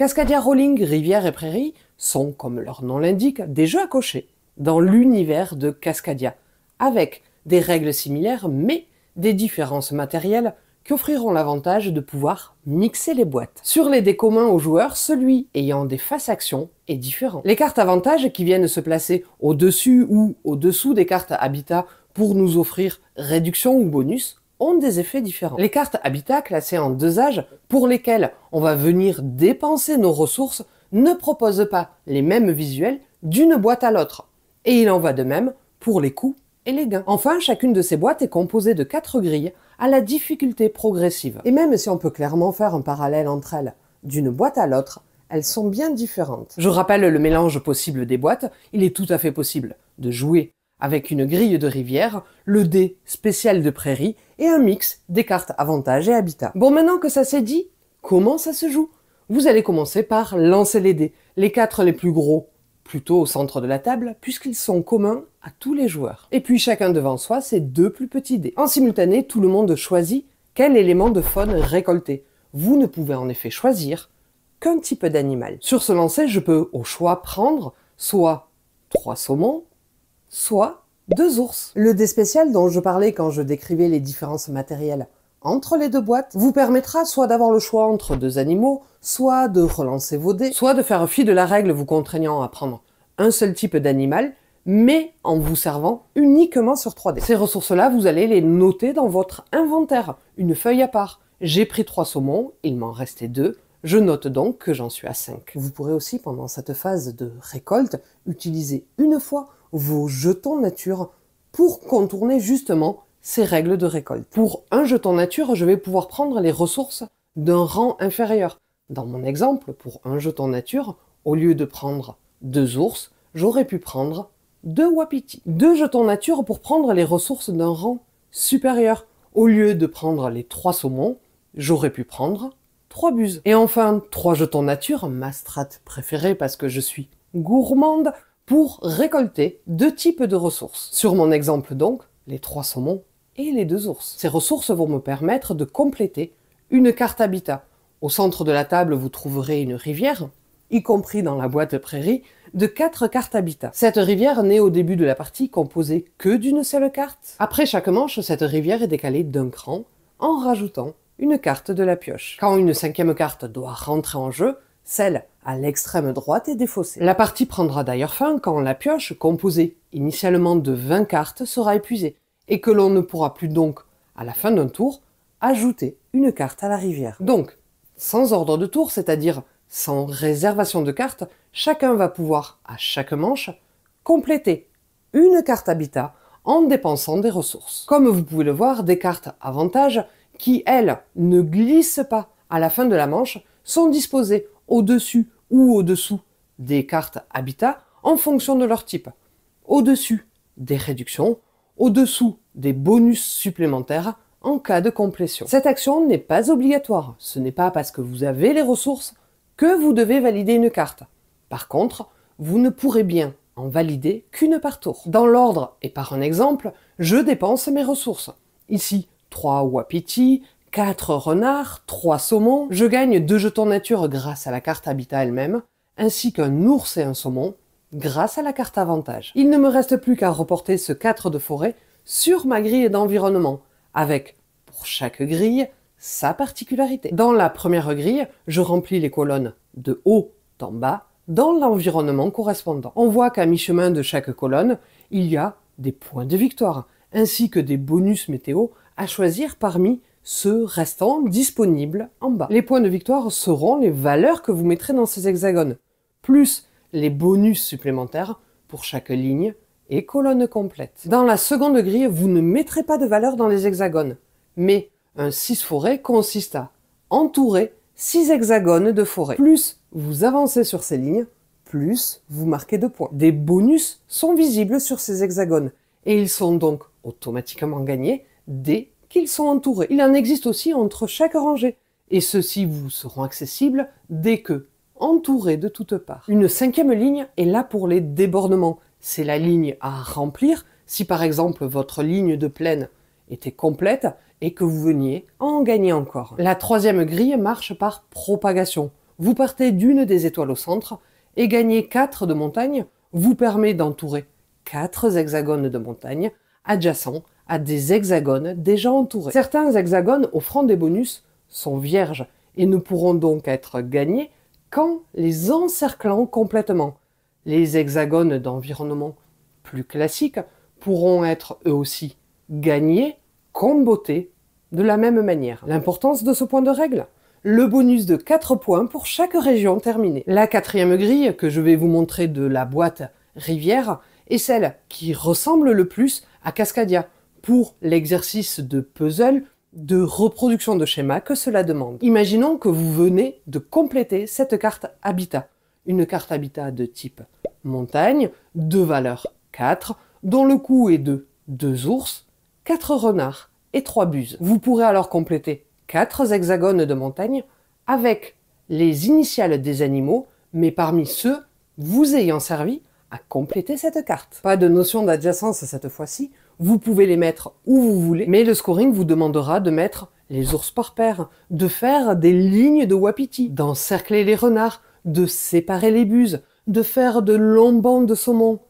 Cascadia Rolling, Rivière et Prairie sont, comme leur nom l'indique, des jeux à cocher dans l'univers de Cascadia, avec des règles similaires mais des différences matérielles qui offriront l'avantage de pouvoir mixer les boîtes. Sur les dés communs aux joueurs, celui ayant des faces actions est différent. Les cartes avantages qui viennent se placer au-dessus ou au-dessous des cartes habitat pour nous offrir réduction ou bonus ont des effets différents. Les cartes habitat classées en deux âges, pour lesquelles on va venir dépenser nos ressources, ne proposent pas les mêmes visuels d'une boîte à l'autre. Et il en va de même pour les coups et les gains. Enfin, chacune de ces boîtes est composée de quatre grilles à la difficulté progressive. Et même si on peut clairement faire un parallèle entre elles d'une boîte à l'autre, elles sont bien différentes. Je rappelle le mélange possible des boîtes, il est tout à fait possible de jouer avec une grille de rivière, le dé spécial de prairie et un mix des cartes avantages et habitat. Bon, maintenant que ça s'est dit, comment ça se joue? Vous allez commencer par lancer les dés, les quatre les plus gros plutôt au centre de la table, puisqu'ils sont communs à tous les joueurs. Et puis chacun devant soi ses deux plus petits dés. En simultané, tout le monde choisit quel élément de faune récolter. Vous ne pouvez en effet choisir qu'un type d'animal. Sur ce lancer, je peux au choix prendre soit trois saumons, soit deux ours. Le dé spécial dont je parlais quand je décrivais les différences matérielles entre les deux boîtes vous permettra soit d'avoir le choix entre deux animaux, soit de relancer vos dés, soit de faire fi de la règle vous contraignant à prendre un seul type d'animal, mais en vous servant uniquement sur 3D. Ces ressources-là, vous allez les noter dans votre inventaire, une feuille à part. J'ai pris trois saumons, il m'en restait deux, je note donc que j'en suis à 5. Vous pourrez aussi, pendant cette phase de récolte, utiliser une fois vos jetons nature pour contourner justement ces règles de récolte. Pour un jeton nature, je vais pouvoir prendre les ressources d'un rang inférieur. Dans mon exemple, pour un jeton nature, au lieu de prendre deux ours, j'aurais pu prendre deux wapitis. Deux jetons nature pour prendre les ressources d'un rang supérieur. Au lieu de prendre les trois saumons, j'aurais pu prendre trois buses. Et enfin, trois jetons nature, ma strat préférée parce que je suis gourmande, pour récolter deux types de ressources. Sur mon exemple donc, les trois saumons et les deux ours. Ces ressources vont me permettre de compléter une carte habitat. Au centre de la table, vous trouverez une rivière, y compris dans la boîte prairie, de quatre cartes habitat. Cette rivière n'est au début de la partie composée que d'une seule carte. Après chaque manche, cette rivière est décalée d'un cran en rajoutant une carte de la pioche. Quand une cinquième carte doit rentrer en jeu, celle à l'extrême droite est défaussée. La partie prendra d'ailleurs fin quand la pioche, composée initialement de 20 cartes, sera épuisée et que l'on ne pourra plus donc, à la fin d'un tour, ajouter une carte à la rivière. Donc, sans ordre de tour, c'est-à-dire sans réservation de cartes, chacun va pouvoir, à chaque manche, compléter une carte habitat en dépensant des ressources. Comme vous pouvez le voir, des cartes avantages qui, elles, ne glissent pas à la fin de la manche, sont disposées au-dessus ou au-dessous des cartes habitat en fonction de leur type. Au-dessus, des réductions, au-dessous des bonus supplémentaires en cas de complétion. Cette action n'est pas obligatoire, ce n'est pas parce que vous avez les ressources que vous devez valider une carte. Par contre, vous ne pourrez bien en valider qu'une par tour. Dans l'ordre et par un exemple, je dépense mes ressources. Ici, 3 wapitis, 4 renards, 3 saumons, je gagne 2 jetons nature grâce à la carte habitat elle-même, ainsi qu'un ours et un saumon grâce à la carte avantage. Il ne me reste plus qu'à reporter ce 4 de forêt sur ma grille d'environnement, avec, pour chaque grille, sa particularité. Dans la première grille, je remplis les colonnes de haut en bas dans l'environnement correspondant. On voit qu'à mi-chemin de chaque colonne, il y a des points de victoire, ainsi que des bonus météo à choisir parmi ceux restants disponibles en bas. Les points de victoire seront les valeurs que vous mettrez dans ces hexagones, plus les bonus supplémentaires pour chaque ligne et colonne complète. Dans la seconde grille, vous ne mettrez pas de valeur dans les hexagones, mais un 6 forêt consiste à entourer 6 hexagones de forêt. Plus vous avancez sur ces lignes, plus vous marquez de points. Des bonus sont visibles sur ces hexagones, et ils sont donc automatiquement gagnés dès qu'ils sont entourés. Il en existe aussi entre chaque rangée, et ceux-ci vous seront accessibles dès que entourés de toutes parts. Une cinquième ligne est là pour les débordements, c'est la ligne à remplir si par exemple votre ligne de plaine était complète et que vous veniez en gagner encore. La troisième grille marche par propagation. Vous partez d'une des étoiles au centre et gagner 4 de montagne vous permet d'entourer 4 hexagones de montagne adjacents à des hexagones déjà entourés. Certains hexagones offrant des bonus sont vierges et ne pourront donc être gagnés qu'en les encerclant complètement. Les hexagones d'environnement plus classiques pourront être eux aussi gagnés, combotés de la même manière. L'importance de ce point de règle le bonus de 4 points pour chaque région terminée. La quatrième grille que je vais vous montrer de la boîte rivière est celle qui ressemble le plus à Cascadia pour l'exercice de puzzle de reproduction de schéma que cela demande. Imaginons que vous venez de compléter cette carte habitat. Une carte habitat de type montagne, de valeur 4, dont le coût est de 2 ours, 4 renards et 3 buses. Vous pourrez alors compléter 4 hexagones de montagne avec les initiales des animaux, mais parmi ceux vous ayant servi à compléter cette carte. Pas de notion d'adjacence cette fois-ci, vous pouvez les mettre où vous voulez, mais le scoring vous demandera de mettre les ours par paire, de faire des lignes de wapiti, d'encercler les renards, de séparer les buses, de faire de longs bancs de saumon.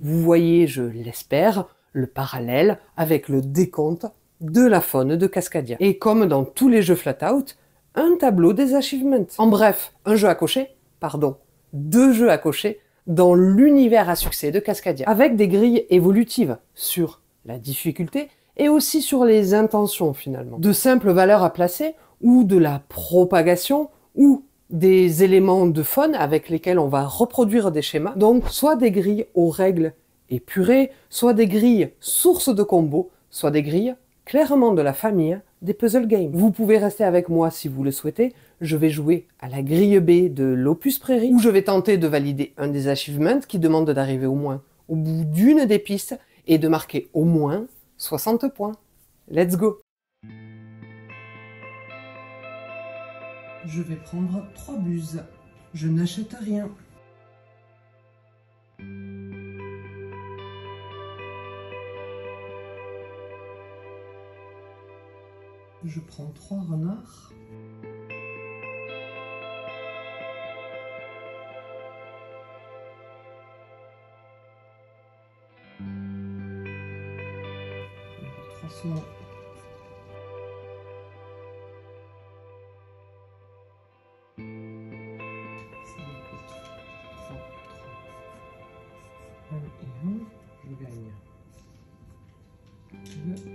Vous voyez, je l'espère, le parallèle avec le décompte de la faune de Cascadia. Et comme dans tous les jeux flat-out, un tableau des achievements. En bref, un jeu à cocher, pardon, deux jeux à cocher dans l'univers à succès de Cascadia, avec des grilles évolutives sur la difficulté et aussi sur les intentions finalement. De simples valeurs à placer ou de la propagation ou des éléments de faune avec lesquels on va reproduire des schémas. Donc soit des grilles aux règles épurées, soit des grilles sources de combos, soit des grilles clairement de la famille des puzzle games. Vous pouvez rester avec moi si vous le souhaitez. Je vais jouer à la grille B de l'Opus Prairie, où je vais tenter de valider un des achievements qui demande d'arriver au moins au bout d'une des pistes et de marquer au moins 60 points. Let's go Je vais prendre 3 buses. Je n'achète rien. Je prends trois renards. Trois saumons. Ça me coûte 3, 3. 1 et 1, je gagne 2.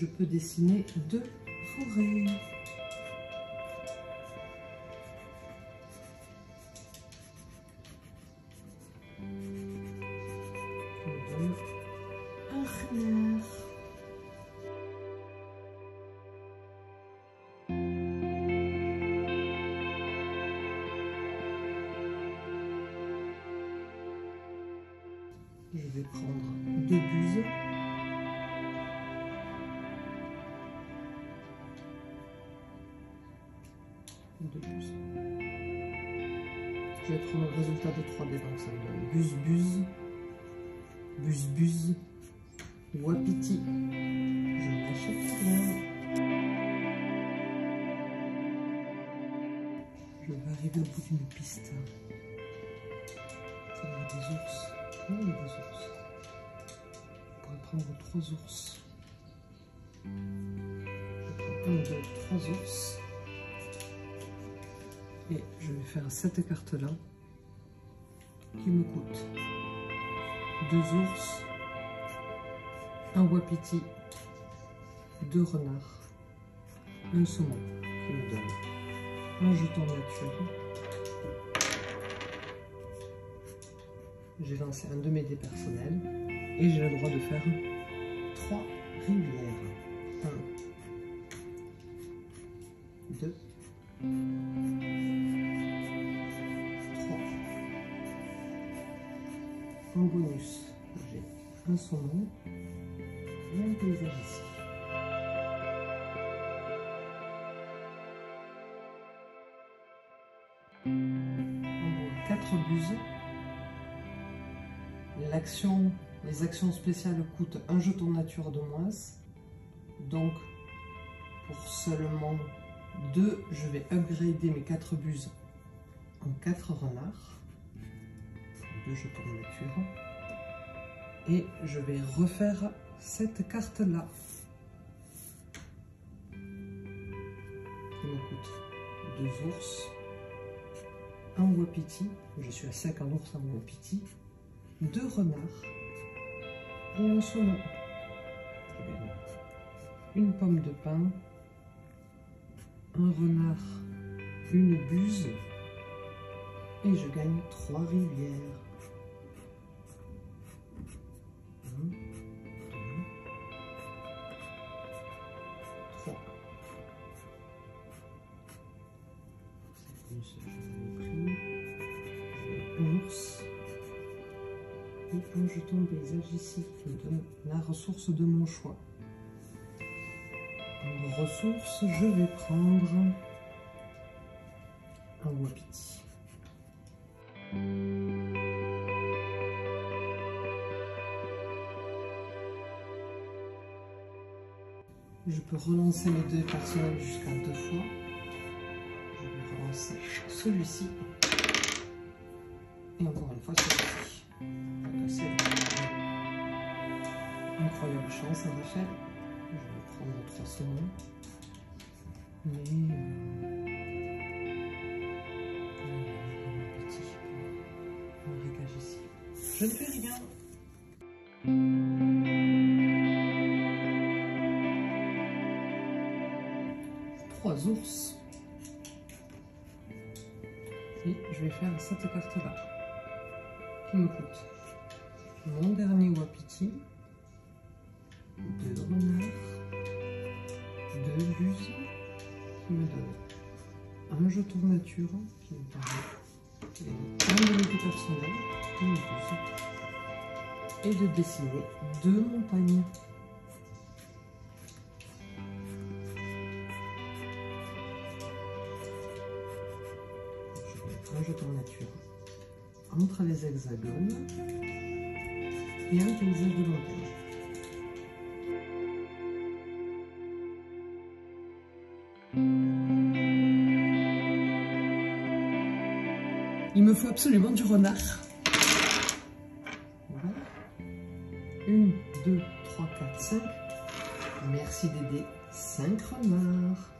Je peux dessiner deux forêts. Buse, buse, buse, wapiti. Je n'achète rien. Je vais arriver au bout d'une piste. Ça va des ours. Oh, il y a des ours. On pourrait prendre trois ours. Je prends un, trois ours. Et je vais faire cette carte-là qui me coûte deux ours, un wapiti, deux renards, un saumon qui me donne un jeton de nature. J'ai lancé un de mes dés personnels et j'ai le droit de faire trois rivières. 1, 2, Bonus, j'ai un saumon et un paysage ici. Gros, quatre buses. L'action les actions spéciales coûtent un jeton nature de moins. Donc, pour seulement 2, je vais upgrader mes 4 buses en 4 renards. 2 jetons de nature. Et je vais refaire cette carte-là. Qui me coûte 2 ours, un wapiti, je suis à 5 en ours en wapiti, 2 renards et un saumon. Une pomme de pain, un renard, une buse et je gagne 3 rivières. Donne la ressource de mon choix. En ressources, je vais prendre un wapiti. Je peux relancer les deux personnels jusqu'à deux fois. Je vais relancer celui-ci. Et encore une fois celui-ci. À Rachel. Je vais prendre trois saumons. Mais... Euh, petit réglage ici. Je ne fais rien. Trois ours. Et je vais faire cette carte-là. Qui me coûte mon dernier wapiti. Deux renards. Deux buses. Qui me donne un jeton nature. Qui me permet un de personnel. Une buse et de dessiner deux montagnes. Un jeton nature entre les hexagones et un paysage de montagne. Absolument du renard. 1, 2, 3, 4, 5. Merci d'aider 5 renards.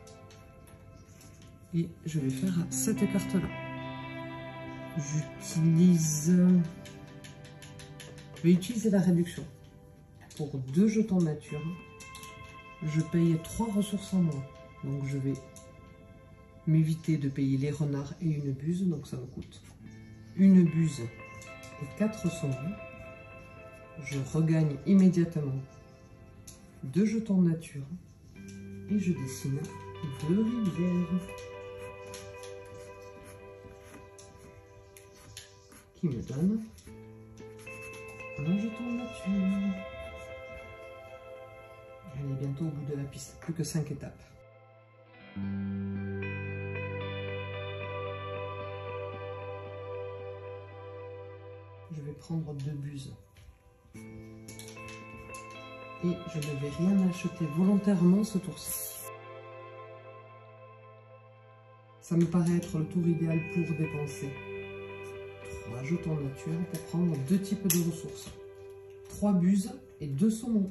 Et je vais faire cette carte-là. J'utilise... Je vais utiliser la réduction. Pour deux jetons nature, je paye 3 ressources en moins. Donc je vais m'éviter de payer les renards et une buse. Donc ça me coûte une buse et 4 saumons je regagne immédiatement deux jetons de nature et je dessine deux rivières qui me donnent un jeton de nature. Est bientôt au bout de la piste, plus que cinq étapes. Prendre deux buses et je ne vais rien acheter volontairement ce tour-ci. Ça me paraît être le tour idéal pour dépenser 3 jetons nature pour prendre deux types de ressources. 3 buses et 2 saumons.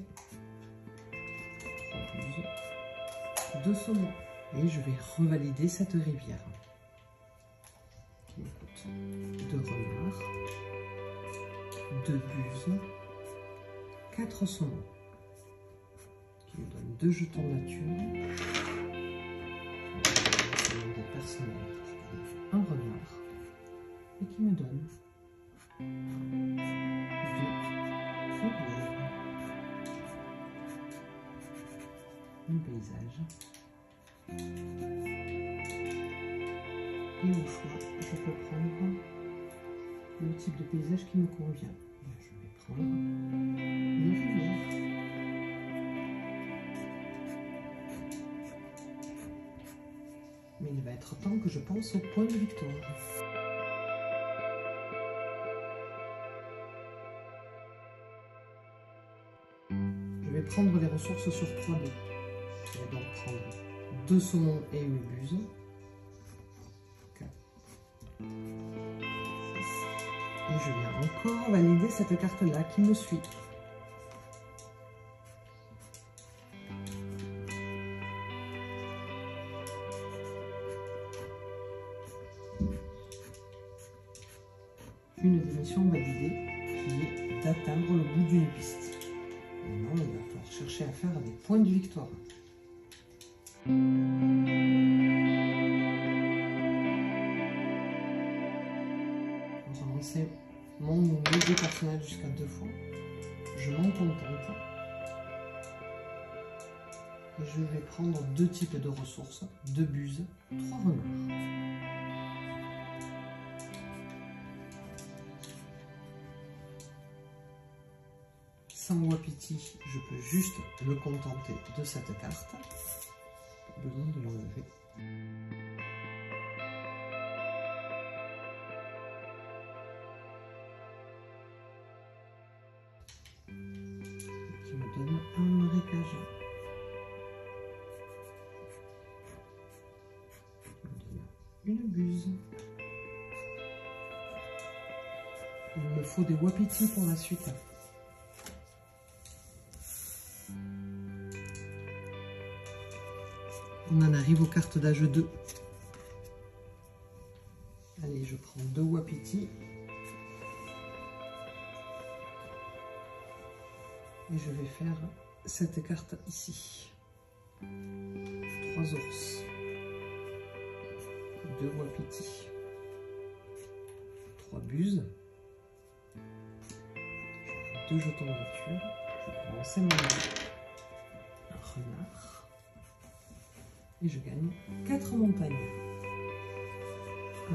3 buses, 2 saumons. Et je vais revalider cette rivière. Qui me coûte 2 renards, 2 buses, 4 saumons qui me donne deux jetons nature, des personnels, un renard, et qui me donne deux rivières, un paysage, et au choix, je peux prendre le type de paysage qui me convient. Temps que je pense au point de victoire. prendre les ressources sur 3D. Je vais donc prendre deux saumons et une buse. 4, 6. Et je viens encore valider cette carte-là qui me suit. Victoire. Pour avancer mon deux personnages jusqu'à deux fois, je m'en contente. Et je vais prendre deux types de ressources, deux buses, trois renards. Sans Wapiti, je peux juste me contenter de cette carte. Pas besoin de l'enlever. Qui me donne un marécage. Me donne une buse. Il me faut des Wapiti pour la suite. On en arrive aux cartes d'âge 2. Allez, je prends deux Wapiti. Et je vais faire cette carte ici. Trois ours. Deux Wapiti. Trois buses. Deux jetons de nature. Je prends mon renard et je gagne 4 montagnes. 1,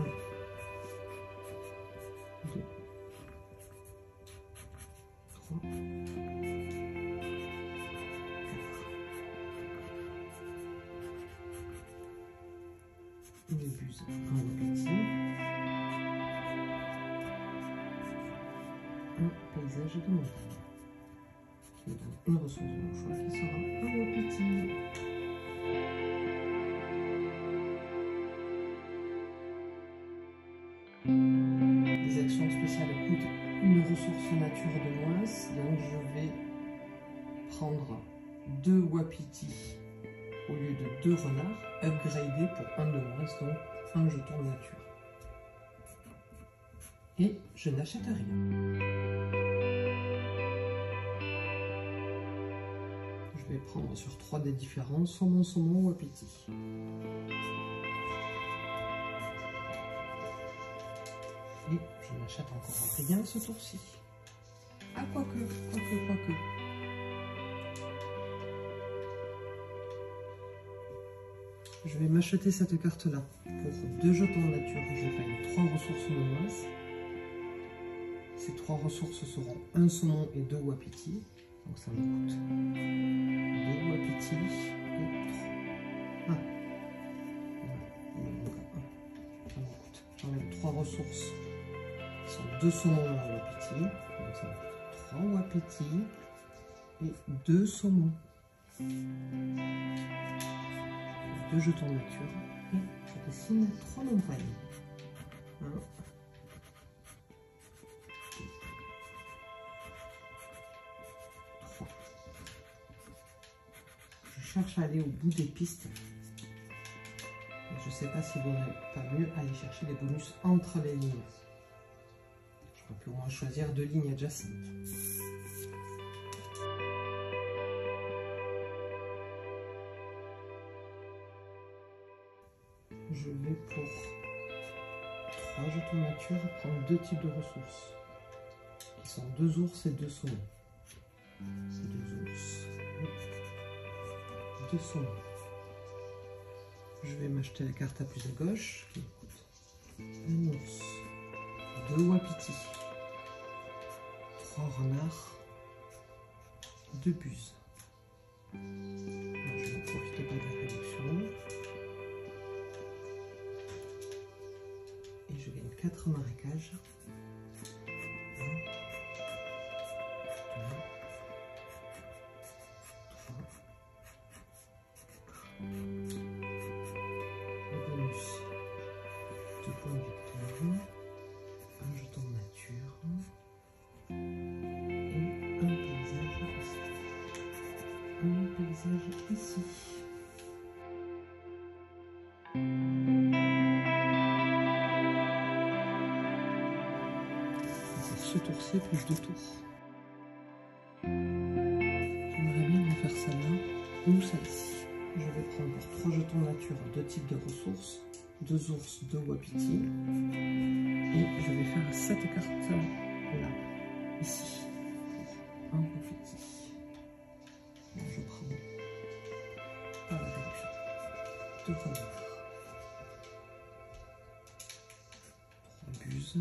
2, 3, 4. Une buse, un wapiti. Un paysage de montagne. Me donne une ressource de mon choix qui sera un de moins, donc je vais prendre deux wapiti au lieu de deux renards, upgradés pour un de moins, donc un jeton de nature. Et je n'achète rien. Je vais prendre sur trois des différents saumon, saumon, wapiti. Et je n'achète encore rien ce tour-ci. Ah, quoique, quoique, quoique. Je vais m'acheter cette carte-là. Pour deux jetons de nature, je paye trois ressources nomoises. Ces trois ressources seront un saumon et deux wapiti. Donc ça me coûte deux wapiti et trois. Ah. Ça me coûte. Trois ressources qui sont deux saumons et wapiti. Trois wapiti et deux saumons. Deux jetons nature et je dessine trois. Un, trois. Je cherche à aller au bout des pistes. Je ne sais pas s'il vaudrait pas mieux aller chercher des bonus entre les lignes. J'aurais pu au moins choisir deux lignes adjacentes. Je vais pour trois jetons nature prendre deux types de ressources qui sont deux ours et deux saumons. C'est deux ours deux saumons. Je vais m'acheter la carte à plus à gauche qui coûte un ours, deux wapiti, trois renards, deux buses. Je ne profite pas de la réduction. Et je gagne 4 marécages. Deux ours, deux wapiti. Et je vais faire cette carte là, ici, un confetti. je prends avec deux renards, trois buses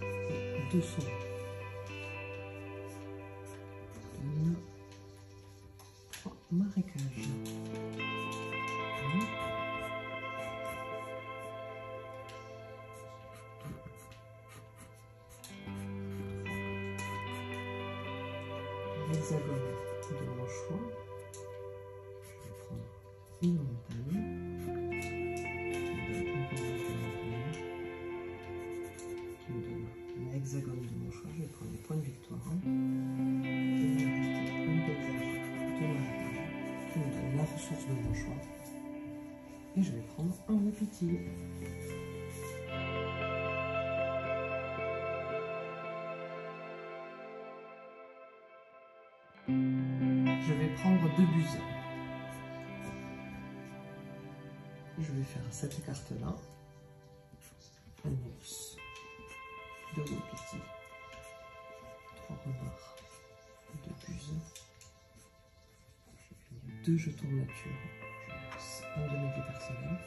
et deux sauts. Une, trois marécages. L'hexagone de mon choix. Je vais prendre une montagne qui me donne un hexagone de mon choix. Je vais prendre les points de victoire. Je vais ajouter un qui me donne la ressource de mon choix. Et je vais prendre un wapiti. 2. Je vais faire cette carte-là. Un ours. Deux wapiti. Trois renards. Deux buses. Deux jetons de nature. Un de mes dés personnels.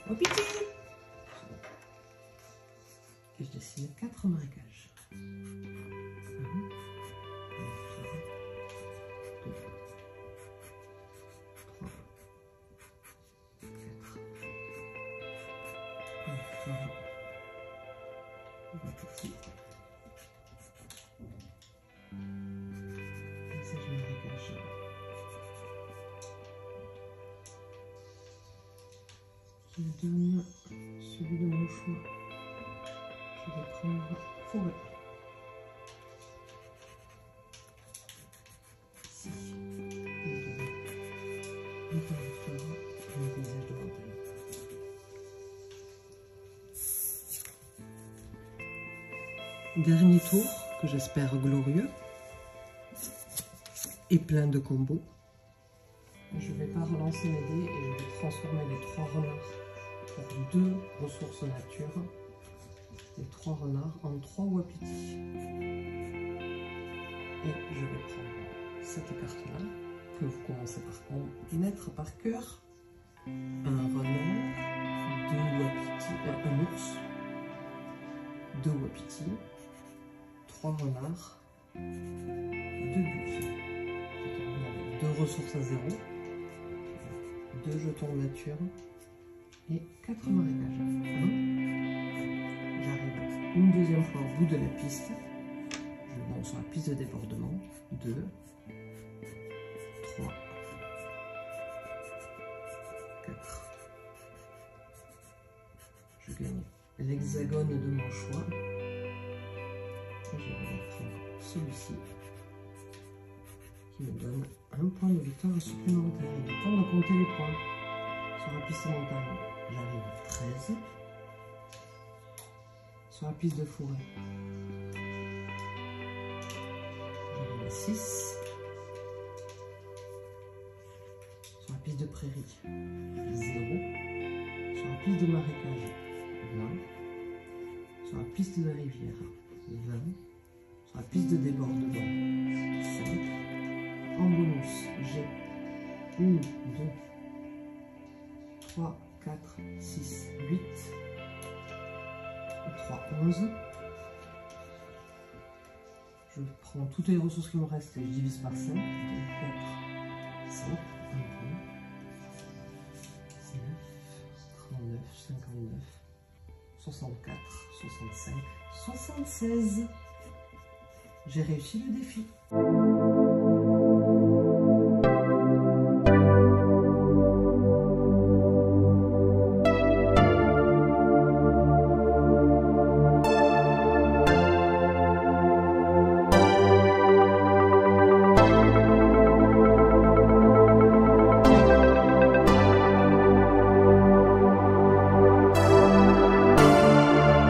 Et je dessine quatre marécages. Je donne celui de mon choix. Je vais prendre forêt. Ici. Dernier tour, que j'espère glorieux, et plein de combos. Je ne vais pas relancer mes dés et je vais transformer les trois renards deux ressources nature. Les trois renards en trois wapitis. Et je vais prendre cette carte-là, que vous commencez par mettre par cœur. Un renard, deux wapitis, euh, un ours, deux wapitis, trois renards, deux avec deux ressources à zéro, deux jetons nature et quatre marécages. J'arrive une deuxième fois au bout de la piste. Je monte sur la piste de débordement. Deux, trois, quatre. Je gagne l'hexagone de mon choix. Je vais prendre celui-ci qui me donne un point de victoire supplémentaire. Il est temps de compter les points. Sur la piste montagne, j'arrive à 13. Sur la piste de forêt, j'arrive à 6. Sur la piste de prairie, 0. Sur la piste de marécage, 20. Sur la piste de rivière, 20. Sur la piste de débordement, 5. En bonus, j'ai 1, 2, 3, 4, 6, 8. 3, 11. Je prends toutes les ressources qui me restent et je divise par 5. 2, 4, 5, 1, 2, 19, 39, 59, 64, 65, 76. J'ai réussi le défi.